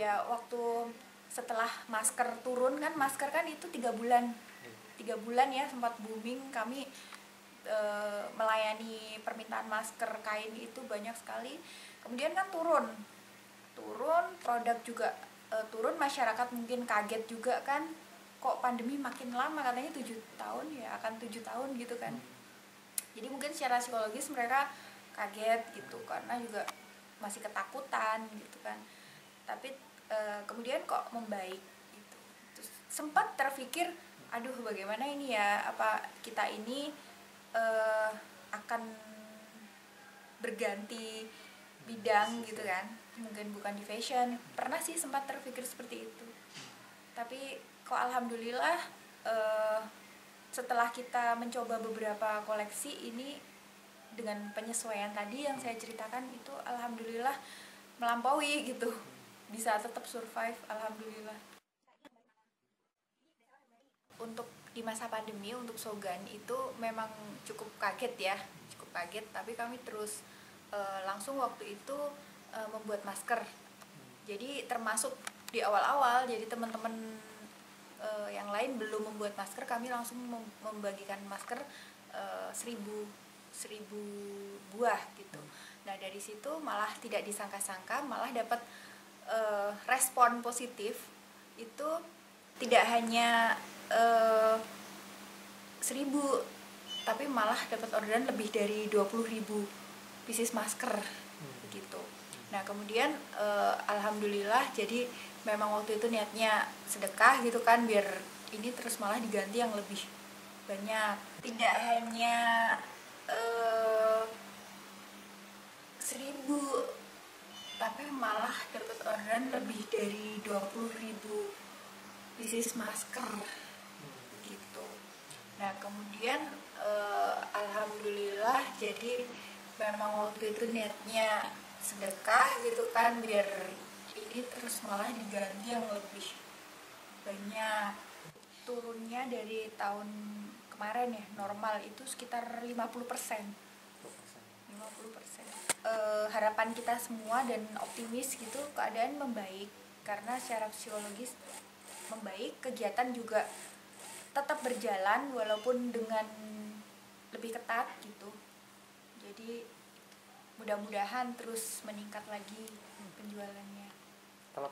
ya waktu setelah masker turun kan masker kan itu tiga bulan. Tiga bulan ya sempat booming. Kami e, melayani permintaan masker kain itu banyak sekali. Kemudian kan turun. Turun produk juga e, turun. Masyarakat mungkin kaget juga kan kok pandemi makin lama? Katanya tujuh tahun ya akan tujuh tahun gitu kan. Jadi mungkin secara psikologis mereka kaget gitu karena juga masih ketakutan gitu kan. Tapi e, kemudian kok membaik gitu. Terus sempat terpikir aduh bagaimana ini ya? Apa kita ini e, akan berganti bidang gitu kan? Mungkin bukan di fashion. Pernah sih sempat terpikir seperti itu. Tapi kok alhamdulillah uh, setelah kita mencoba beberapa koleksi ini dengan penyesuaian tadi yang saya ceritakan itu alhamdulillah melampaui gitu bisa tetap survive alhamdulillah. Untuk di masa pandemi untuk Sogan itu memang cukup kaget ya cukup kaget. Tapi kami terus uh, langsung waktu itu uh, membuat masker. Jadi termasuk di awal-awal jadi teman-teman uh, yang lain belum membuat masker kami langsung membagikan masker uh, seribu seribu buah gitu. Nah dari situ malah tidak disangka-sangka malah dapat uh, respon positif itu tidak hanya uh, seribu tapi malah dapat orderan lebih dari 20 ribu pieces masker begitu nah kemudian uh, alhamdulillah jadi memang waktu itu niatnya sedekah gitu kan biar ini terus malah diganti yang lebih banyak. Tidak hanya uh, seribu tapi malah dapat orderan lebih dari 20 ribu bisnis masker gitu. Nah kemudian uh, alhamdulillah jadi memang waktu itu niatnya sedekah gitu kan biar ini terus malah diganti yang lebih banyak. Turunnya dari tahun kemarin ya normal itu sekitar 50% 50% e, harapan kita semua dan optimis gitu keadaan membaik. Karena secara psikologis membaik kegiatan juga tetap berjalan walaupun dengan lebih ketat gitu. Jadi mudah-mudahan terus meningkat lagi penjualannya. Kalau